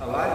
a lot